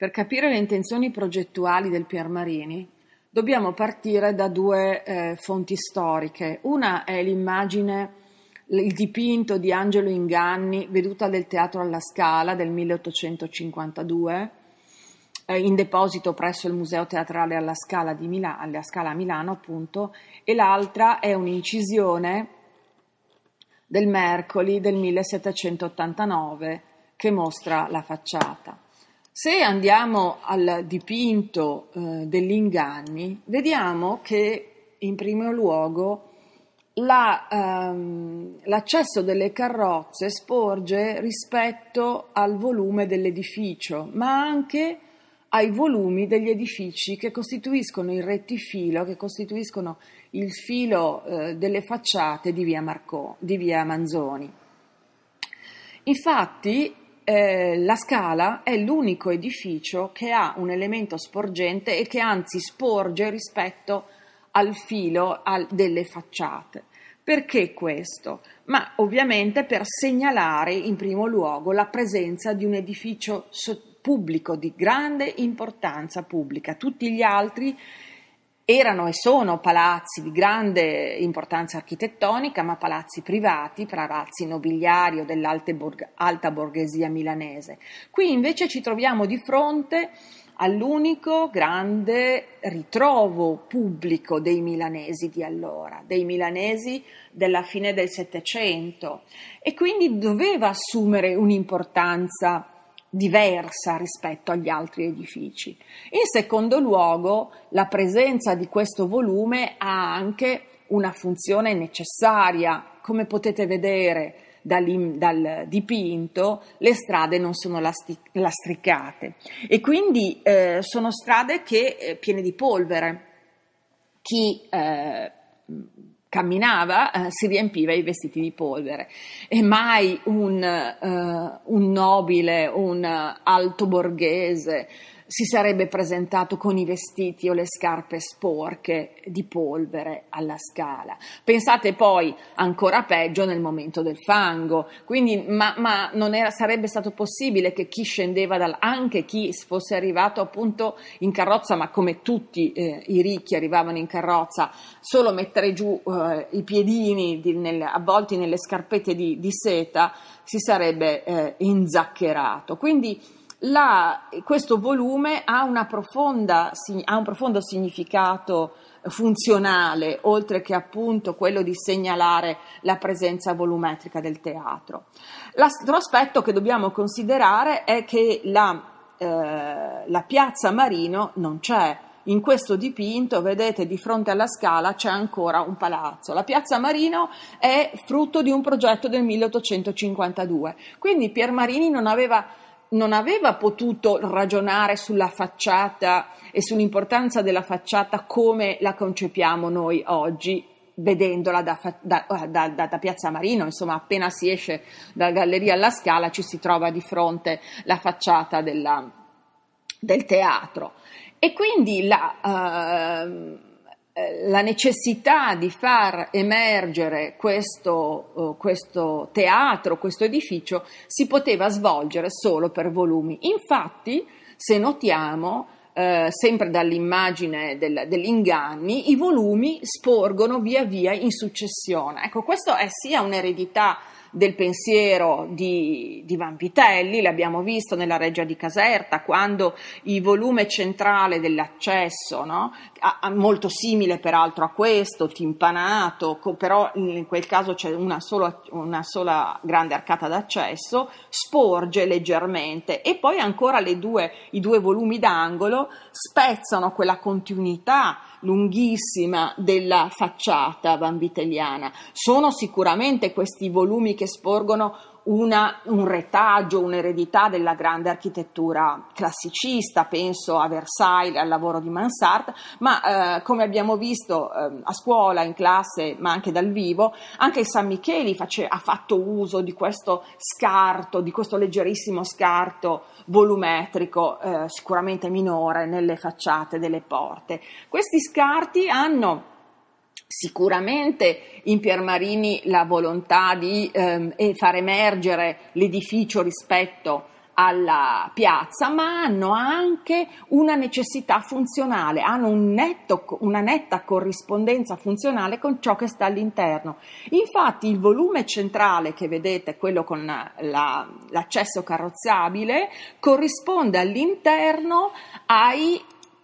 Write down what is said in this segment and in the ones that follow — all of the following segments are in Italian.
Per capire le intenzioni progettuali del Piermarini dobbiamo partire da due eh, fonti storiche. Una è l'immagine, il dipinto di Angelo Inganni, veduta del Teatro alla Scala del 1852, eh, in deposito presso il Museo Teatrale alla Scala, Mila- alla Scala a Milano, appunto, e l'altra è un'incisione del Mercoli del 1789 che mostra la facciata. Se andiamo al dipinto eh, degli inganni, vediamo che in primo luogo la, ehm, l'accesso delle carrozze sporge rispetto al volume dell'edificio, ma anche ai volumi degli edifici che costituiscono il rettifilo, che costituiscono il filo eh, delle facciate di via, Marco, di via Manzoni. Infatti, eh, la Scala è l'unico edificio che ha un elemento sporgente e che anzi sporge rispetto al filo al, delle facciate. Perché questo? Ma ovviamente per segnalare in primo luogo la presenza di un edificio pubblico di grande importanza pubblica. Tutti gli altri erano e sono palazzi di grande importanza architettonica, ma palazzi privati, palazzi nobiliari o dell'alta borghesia milanese. Qui invece ci troviamo di fronte all'unico grande ritrovo pubblico dei milanesi di allora, dei milanesi della fine del Settecento e quindi doveva assumere un'importanza diversa rispetto agli altri edifici. In secondo luogo, la presenza di questo volume ha anche una funzione necessaria. Come potete vedere dal, dal dipinto, le strade non sono lasti, lastricate e quindi eh, sono strade che, eh, piene di polvere. Chi eh, camminava eh, si riempiva i vestiti di polvere. E mai un, uh, un nobile, un alto borghese si sarebbe presentato con i vestiti o le scarpe sporche di polvere alla scala. Pensate poi ancora peggio nel momento del fango, quindi, ma, ma non era, sarebbe stato possibile che chi scendeva dal, anche chi fosse arrivato appunto in carrozza, ma come tutti eh, i ricchi arrivavano in carrozza, solo mettere giù eh, i piedini di, nel, avvolti nelle scarpette di, di seta si sarebbe eh, inzaccherato. Quindi la, questo volume ha, profonda, ha, un profondo significato funzionale, oltre che appunto quello di segnalare la presenza volumetrica del teatro. L'altro aspetto che dobbiamo considerare è che la, eh, la piazza Marino non c'è. In questo dipinto, vedete, di fronte alla scala c'è ancora un palazzo. La piazza Marino è frutto di un progetto del 1852. Quindi Pier Marini non aveva non aveva potuto ragionare sulla facciata e sull'importanza della facciata come la concepiamo noi oggi, vedendola da, da, da, da, Piazza Marino, insomma appena si esce dalla Galleria alla Scala ci si trova di fronte la facciata della, del teatro. E quindi la... Uh, la necessità di far emergere questo, uh, questo, teatro, questo edificio, si poteva svolgere solo per volumi. Infatti, se notiamo, eh, sempre dall'immagine del, degli inganni, i volumi sporgono via via in successione. Ecco, questo è sia un'eredità del pensiero di, di Vanvitelli, l'abbiamo visto nella Reggia di Caserta, quando il volume centrale dell'accesso, no? molto simile peraltro a questo, timpanato, però in quel caso c'è una sola, una sola grande arcata d'accesso, sporge leggermente e poi ancora due, i due volumi d'angolo spezzano quella continuità lunghissima della facciata vanvitelliana. Sono sicuramente questi volumi che sporgono una, un retaggio, un'eredità della grande architettura classicista, penso a Versailles, al lavoro di Mansart, ma eh, come abbiamo visto eh, a scuola, in classe, ma anche dal vivo, anche San Micheli face, ha fatto uso di questo scarto, di questo leggerissimo scarto volumetrico, eh, sicuramente minore, nelle facciate delle porte. Questi scarti hanno Sicuramente in Piermarini la volontà di ehm, far emergere l'edificio rispetto alla piazza, ma hanno anche una necessità funzionale, hanno un netto, una netta corrispondenza funzionale con ciò che sta all'interno. Infatti il volume centrale che vedete, quello con la, l'accesso carrozzabile, corrisponde all'interno ai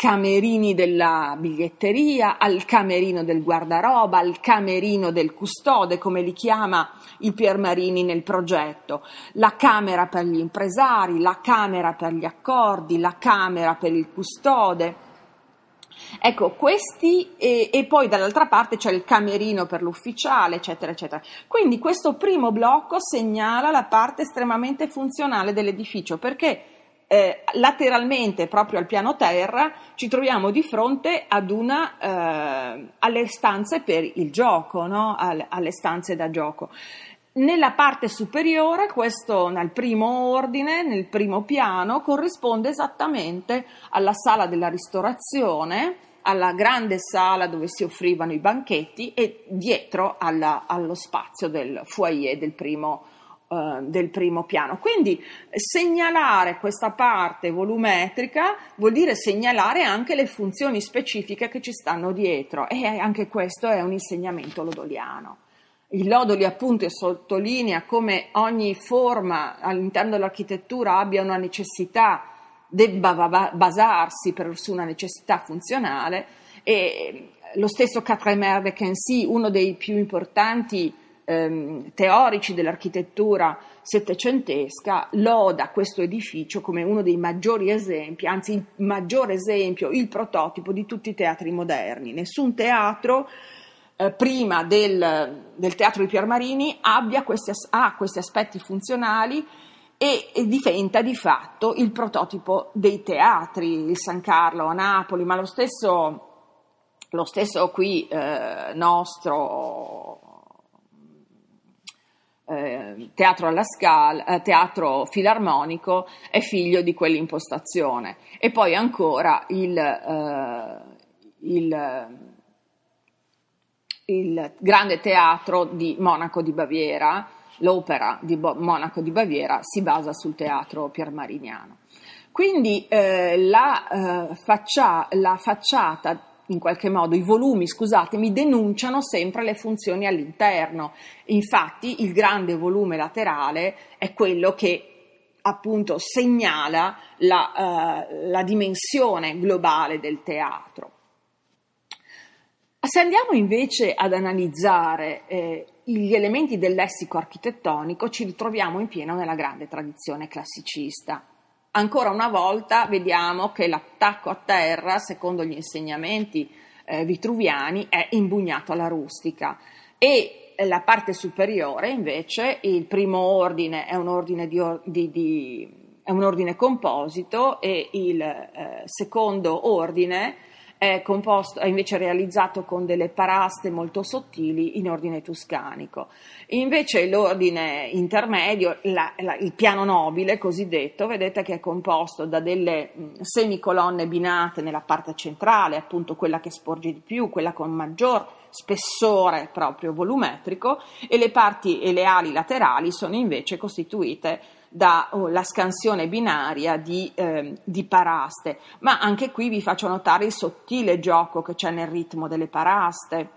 camerini della biglietteria, al camerino del guardaroba, al camerino del custode, come li chiama il Piermarini nel progetto, la camera per gli impresari, la camera per gli accordi, la camera per il custode. Ecco, questi e, e, poi dall'altra parte c'è il camerino per l'ufficiale, eccetera, eccetera. Quindi questo primo blocco segnala la parte estremamente funzionale dell'edificio perché eh, lateralmente, proprio al piano terra, ci troviamo di fronte una, eh, alle stanze per il gioco, no? alle, alle stanze da gioco. Nella parte superiore, questo nel primo ordine, nel primo piano, corrisponde esattamente alla sala della ristorazione, alla grande sala dove si offrivano i banchetti e dietro alla, allo spazio del foyer del primo eh, del primo piano. Quindi segnalare questa parte volumetrica vuol dire segnalare anche le funzioni specifiche che ci stanno dietro e anche questo è un insegnamento lodoliano. Il Lodoli appunto sottolinea come ogni forma all'interno dell'architettura abbia una necessità, debba basarsi per, su una necessità funzionale e lo stesso Quatremer de Quincy, uno dei più importanti ehm, teorici dell'architettura settecentesca loda questo edificio come uno dei maggiori esempi, anzi il maggiore esempio, il prototipo di tutti i teatri moderni. Nessun teatro eh, prima del, del, teatro di Piermarini abbia questi, ha questi aspetti funzionali e, e, diventa di fatto il prototipo dei teatri, il San Carlo a Napoli, ma lo stesso, lo stesso qui eh, nostro teatro alla Scala, eh, teatro filarmonico è figlio di quell'impostazione. E poi ancora il, eh, il, il, grande teatro di Monaco di Baviera, l'opera di Bo- Monaco di Baviera si basa sul teatro piermariniano. Quindi eh, la, eh, faccia, la facciata in qualche modo, i volumi, scusatemi, denunciano sempre le funzioni all'interno. Infatti il grande volume laterale è quello che appunto segnala la, uh, la dimensione globale del teatro. Se andiamo invece ad analizzare eh, gli elementi del lessico architettonico, ci ritroviamo in pieno nella grande tradizione classicista ancora una volta vediamo che l'attacco a terra, secondo gli insegnamenti eh, vitruviani, è imbugnato alla rustica. E la parte superiore invece, il primo ordine è un ordine, di, di, di, è un ordine composito e il eh, secondo ordine è, composto, è invece realizzato con delle paraste molto sottili in ordine tuscanico. Invece l'ordine intermedio, la, la, il piano nobile cosiddetto, vedete che è composto da delle semicolonne binate nella parte centrale, appunto quella che sporge di più, quella con maggior spessore proprio volumetrico, e le parti e le ali laterali sono invece costituite dalla oh, scansione binaria di, eh, di, paraste, ma anche qui vi faccio notare il sottile gioco che c'è nel ritmo delle paraste,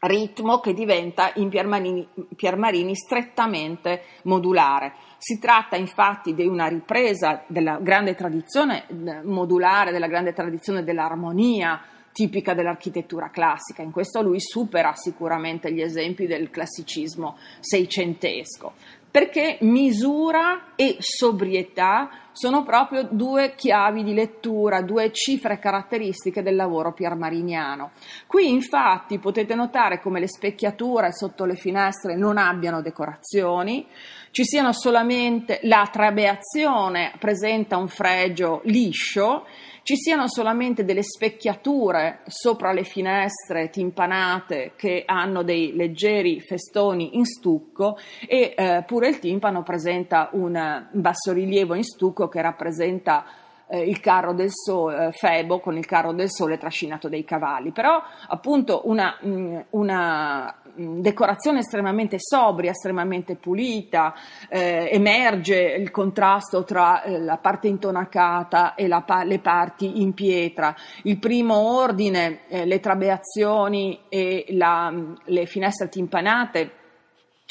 ritmo che diventa in Piermarini, Piermarini strettamente modulare. Si tratta infatti di una ripresa della grande tradizione eh, modulare, della grande tradizione dell'armonia, tipica dell'architettura classica. In questo lui supera sicuramente gli esempi del classicismo seicentesco perché misura e sobrietà sono proprio due chiavi di lettura, due cifre caratteristiche del lavoro piermariniano. Qui infatti potete notare come le specchiature sotto le finestre non abbiano decorazioni, ci siano solamente la trabeazione presenta un fregio liscio ci siano solamente delle specchiature sopra le finestre timpanate che hanno dei leggeri festoni in stucco e eh, pure il timpano presenta un bassorilievo in stucco che rappresenta eh, il carro del sole, eh, Febo con il carro del sole trascinato dai cavalli, però appunto una, mh, mm, una decorazione estremamente sobria, estremamente pulita, eh, emerge il contrasto tra eh, la parte intonacata e la, le parti in pietra. Il primo ordine, eh, le trabeazioni e la, le finestre timpanate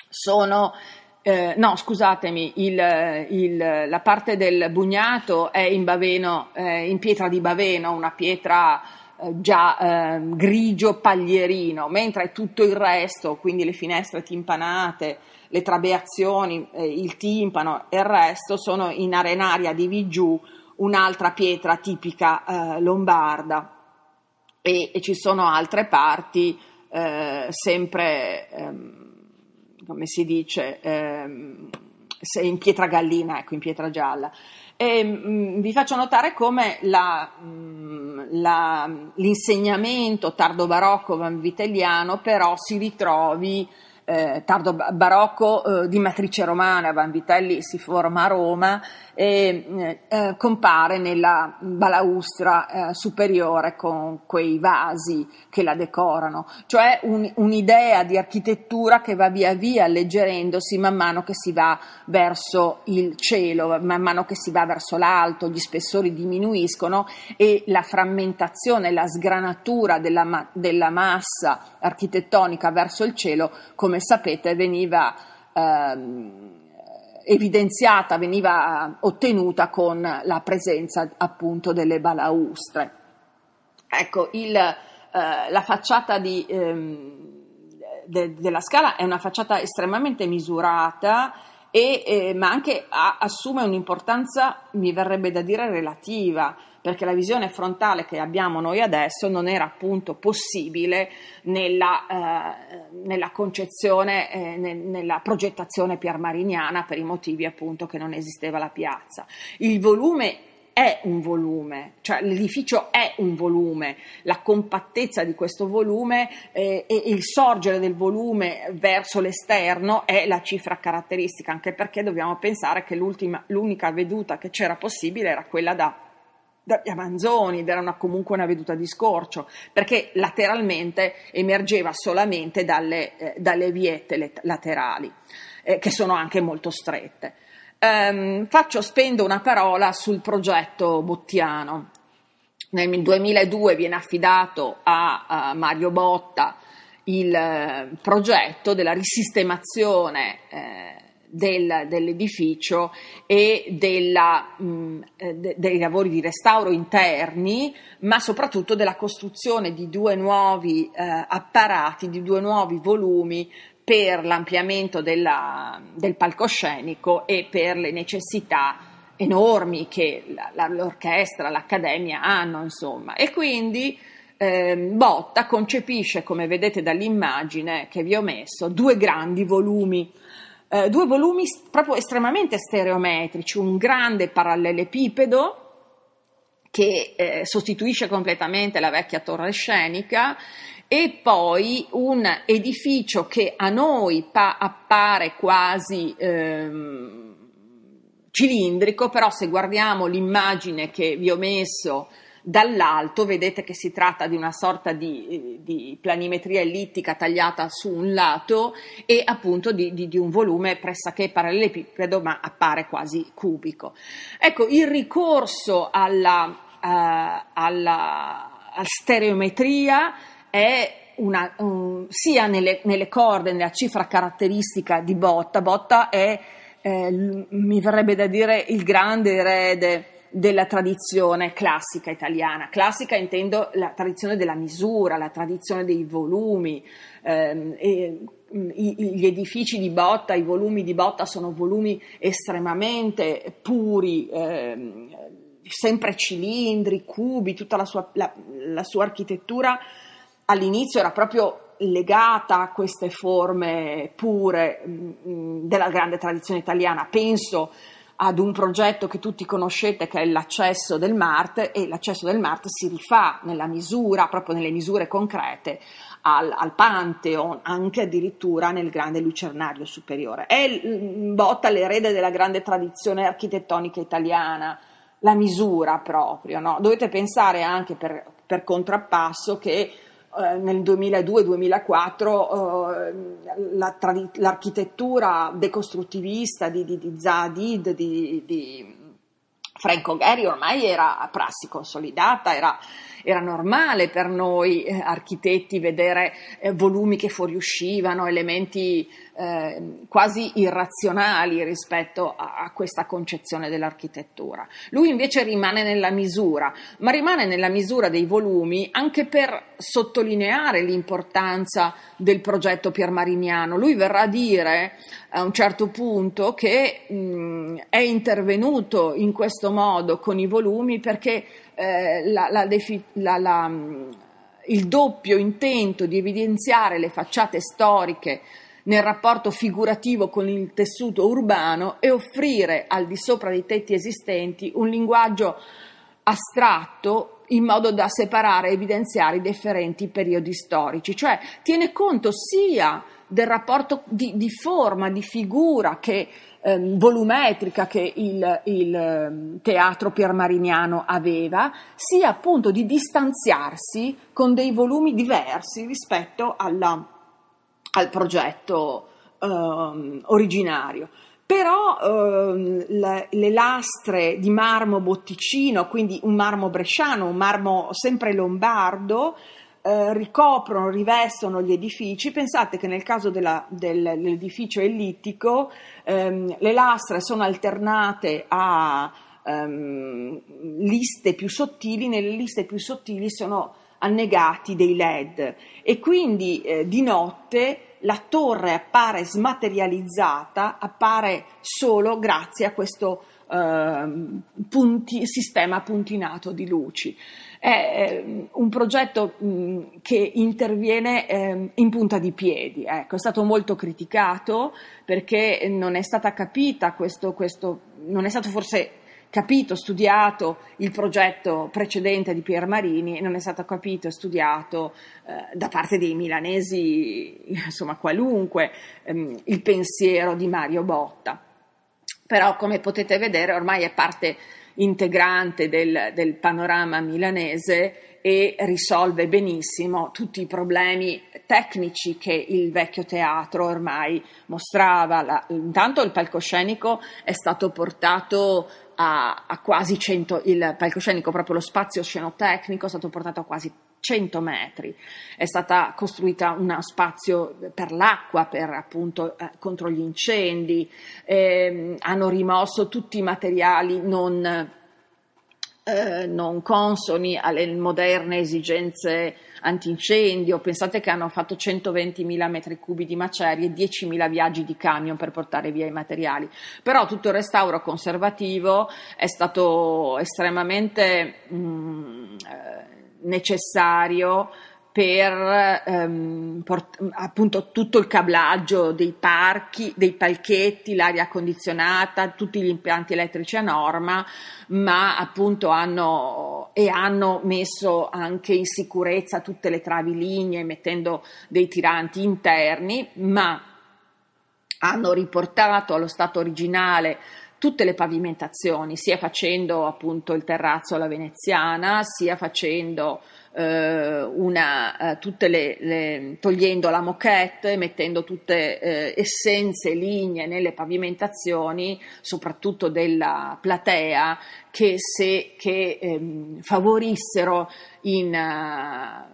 sono eh, no, scusatemi, il, il, la parte del bugnato è in, baveno, eh, in pietra di baveno, una pietra eh, già eh, grigio paglierino, mentre tutto il resto, quindi le finestre timpanate, le trabeazioni, eh, il timpano e il resto sono in arenaria di Vigiù, un'altra pietra tipica eh, lombarda. E, e, ci sono altre parti sempre... Ehm, come si dice, ehm, in pietra gallina, ecco, in pietra gialla. E, mh, mm, vi faccio notare come la, mh, mm, la, l'insegnamento tardo barocco vanvitelliano però si ritrovi eh, tardo barocco eh, di matrice romana, Vanvitelli si forma a Roma e eh, eh, compare nella balaustra eh, superiore con quei vasi che la decorano, cioè un, un'idea di architettura che va via via alleggerendosi man mano che si va verso il cielo, man mano che si va verso l'alto, gli spessori diminuiscono e la frammentazione, la sgranatura della, della massa architettonica verso il cielo, come sapete, veniva ehm, evidenziata, veniva ottenuta con la presenza appunto delle balaustre. Ecco, il, eh, la facciata di, ehm, de, della scala è una facciata estremamente misurata e, eh, ma anche a, assume un'importanza, mi verrebbe da dire, relativa perché la visione frontale che abbiamo noi adesso non era appunto possibile nella, eh, nella concezione, eh, ne, nella progettazione piermariniana per i motivi appunto che non esisteva la piazza. Il volume è un volume, cioè l'edificio è un volume, la compattezza di questo volume eh, e il sorgere del volume verso l'esterno è la cifra caratteristica, anche perché dobbiamo pensare che l'unica veduta che c'era possibile era quella da da via Manzoni ed era una, comunque una veduta di scorcio, perché lateralmente emergeva solamente dalle, eh, dalle viette laterali, eh, che sono anche molto strette. Um, faccio, spendo una parola sul progetto Bottiano. Nel 2002 viene affidato a, a Mario Botta il eh, progetto della risistemazione eh, del, dell'edificio e della, mh, eh, de, dei lavori di restauro interni, ma soprattutto della costruzione di due nuovi eh, apparati, di due nuovi volumi per l'ampliamento della, del palcoscenico e per le necessità enormi che la, la, l'orchestra, l'accademia hanno, insomma. E quindi eh, Botta concepisce, come vedete dall'immagine che vi ho messo, due grandi volumi eh, due volumi proprio estremamente stereometrici, un grande parallelepipedo che eh, sostituisce completamente la vecchia torre scenica e poi un edificio che a noi pa- appare quasi ehm, cilindrico, però se guardiamo l'immagine che vi ho messo Dall'alto vedete che si tratta di una sorta di, di planimetria ellittica tagliata su un lato e appunto di, di, di un volume pressoché parallelepipedo ma appare quasi cubico. Ecco, il ricorso alla, uh, alla, alla stereometria è una, um, sia nelle, nelle, corde, nella cifra caratteristica di Botta. Botta è, eh, mi verrebbe da dire, il grande erede della tradizione classica italiana. Classica intendo la tradizione della misura, la tradizione dei volumi. Ehm, e, mm, gli edifici di Botta, i volumi di Botta sono volumi estremamente puri, ehm, sempre cilindri, cubi, tutta la sua, la, la sua architettura all'inizio era proprio legata a queste forme pure mh, mm, della grande tradizione italiana. Penso ad un progetto che tutti conoscete che è l'accesso del Mart e l'accesso del Mart si rifà nella misura, proprio nelle misure concrete, al, al Pantheon, anche addirittura nel grande lucernario superiore. È botta l'erede della grande tradizione architettonica italiana, la misura proprio, no? Dovete pensare anche per, per contrappasso che eh, nel 2002-2004 eh, la, l'architettura decostruttivista di, di, di Zadid, di, di Franco Gehry ormai era prassi consolidata, era, era normale per noi eh, architetti vedere eh, volumi che fuoriuscivano, elementi eh, quasi irrazionali rispetto a, a, questa concezione dell'architettura. Lui invece rimane nella misura, ma rimane nella misura dei volumi anche per sottolineare l'importanza del progetto piermariniano. Lui verrà a dire a un certo punto che mh, è intervenuto in questo modo con i volumi perché eh, la, la, defi- la, il doppio intento di evidenziare le facciate storiche nel rapporto figurativo con il tessuto urbano e offrire al di sopra dei tetti esistenti un linguaggio astratto in modo da separare e evidenziare i differenti periodi storici, cioè tiene conto sia del rapporto di, di forma, di figura che ehm, volumetrica che il, il ehm, teatro piermariniano aveva, sia appunto di distanziarsi con dei volumi diversi rispetto alla, al progetto ehm, originario. Però ehm, le, le, lastre di marmo botticino, quindi un marmo bresciano, un marmo sempre lombardo, eh, ricoprono, rivestono gli edifici. Pensate che nel caso della, del, dell'edificio ellittico ehm, le lastre sono alternate a ehm, liste più sottili, nelle liste più sottili sono annegati dei led e quindi eh, di notte la torre appare smaterializzata, appare solo grazie a questo eh, punti, sistema puntinato di luci. È eh, un progetto mh, che interviene eh, in punta di piedi, ecco, è stato molto criticato perché non è stata capita questo, questo non è stato forse capito, studiato il progetto precedente di Pier Marini e non è stato capito e studiato eh, da parte dei milanesi, insomma qualunque, ehm, il pensiero di Mario Botta. Però come potete vedere ormai è parte integrante del, del panorama milanese e risolve benissimo tutti i problemi tecnici che il vecchio teatro ormai mostrava. La, intanto il palcoscenico è stato portato a, a quasi 100, il palcoscenico, proprio lo spazio scenotecnico, è stato portato a quasi 100 metri. È stata costruita uno spazio per l'acqua, per appunto eh, contro gli incendi, eh, hanno rimosso tutti i materiali non, eh, non consoni alle moderne esigenze antincendio. Pensate che hanno fatto 120.000 metri cubi di macerie e 10.000 viaggi di camion per portare via i materiali. Però tutto il restauro conservativo è stato estremamente mh, mm, eh, necessario per ehm, port- appunto tutto il cablaggio dei parchi, dei palchetti, l'aria condizionata, tutti gli impianti elettrici a norma, ma appunto hanno e hanno messo anche in sicurezza tutte le travi lignee mettendo dei tiranti interni, ma hanno riportato allo stato originale tutte le pavimentazioni, sia facendo appunto il terrazzo alla veneziana, sia facendo eh, una, eh, le, le, togliendo la moquette e mettendo tutte eh, essenze, linee nelle pavimentazioni, soprattutto della platea, che, se, che ehm, favorissero in uh,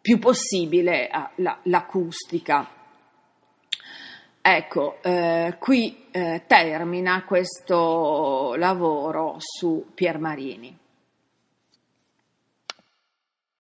più possibile uh, la, l'acustica. Ecco, eh, qui eh, termina questo lavoro su Piermarini.